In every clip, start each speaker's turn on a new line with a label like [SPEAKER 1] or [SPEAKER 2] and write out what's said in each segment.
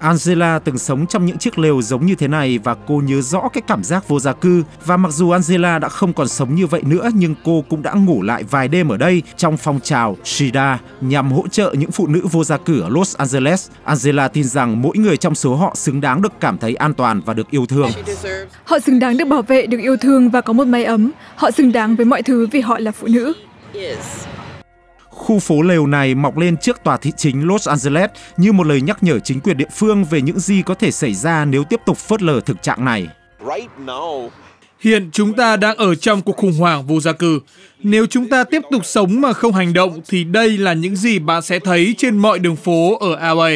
[SPEAKER 1] Angela từng sống trong những chiếc lều giống như thế này và cô nhớ rõ cái cảm giác vô gia cư. Và mặc dù Angela đã không còn sống như vậy nữa nhưng cô cũng đã ngủ lại vài đêm ở đây trong phong trào Shida nhằm hỗ trợ những phụ nữ vô gia cư ở Los Angeles. Angela tin rằng mỗi người trong số họ xứng đáng được cảm thấy an toàn và được yêu thương.
[SPEAKER 2] Họ xứng đáng được bảo vệ, được yêu thương và có một mái ấm. Họ xứng đáng với mọi thứ vì họ là phụ nữ.
[SPEAKER 1] Khu phố lều này mọc lên trước tòa thị chính Los Angeles như một lời nhắc nhở chính quyền địa phương về những gì có thể xảy ra nếu tiếp tục phớt lờ thực trạng này.
[SPEAKER 3] Hiện chúng ta đang ở trong cuộc khủng hoảng vô gia cư. Nếu chúng ta tiếp tục sống mà không hành động thì đây là những gì bạn sẽ thấy trên mọi đường phố ở LA.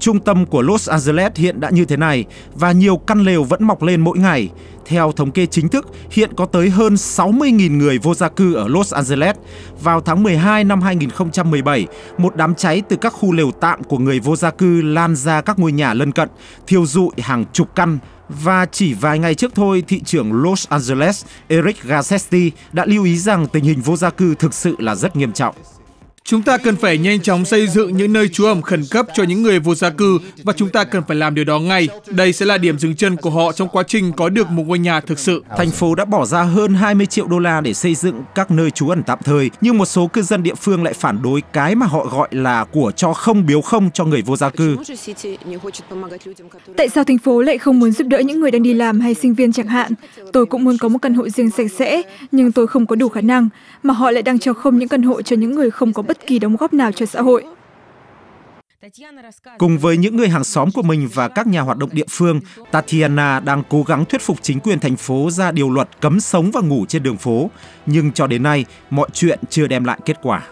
[SPEAKER 1] Trung tâm của Los Angeles hiện đã như thế này và nhiều căn lều vẫn mọc lên mỗi ngày. Theo thống kê chính thức, hiện có tới hơn 60.000 người vô gia cư ở Los Angeles. Vào tháng 12 năm 2017, một đám cháy từ các khu lều tạm của người vô gia cư lan ra các ngôi nhà lân cận, thiêu dụi hàng chục căn. Và chỉ vài ngày trước thôi, thị trưởng Los Angeles Eric Garcetti đã lưu ý rằng tình hình vô gia cư thực sự là rất nghiêm trọng.
[SPEAKER 3] Chúng ta cần phải nhanh chóng xây dựng những nơi trú ẩn khẩn cấp cho những người vô gia cư và chúng ta cần phải làm điều đó ngay. Đây sẽ là điểm dừng chân của họ trong quá trình có được một ngôi nhà thực sự.
[SPEAKER 1] Thành phố đã bỏ ra hơn 20 triệu đô la để xây dựng các nơi trú ẩn tạm thời, nhưng một số cư dân địa phương lại phản đối cái mà họ gọi là của cho không biếu không cho người vô gia cư.
[SPEAKER 2] Tại sao thành phố lại không muốn giúp đỡ những người đang đi làm hay sinh viên chẳng hạn? Tôi cũng muốn có một căn hộ riêng sạch sẽ, nhưng tôi không có đủ khả năng, mà họ lại đang cho không những căn hộ cho những người không có bất kỳ đóng góp nào cho xã hội.
[SPEAKER 1] Cùng với những người hàng xóm của mình và các nhà hoạt động địa phương, Tatiana đang cố gắng thuyết phục chính quyền thành phố ra điều luật cấm sống và ngủ trên đường phố. Nhưng cho đến nay, mọi chuyện chưa đem lại kết quả.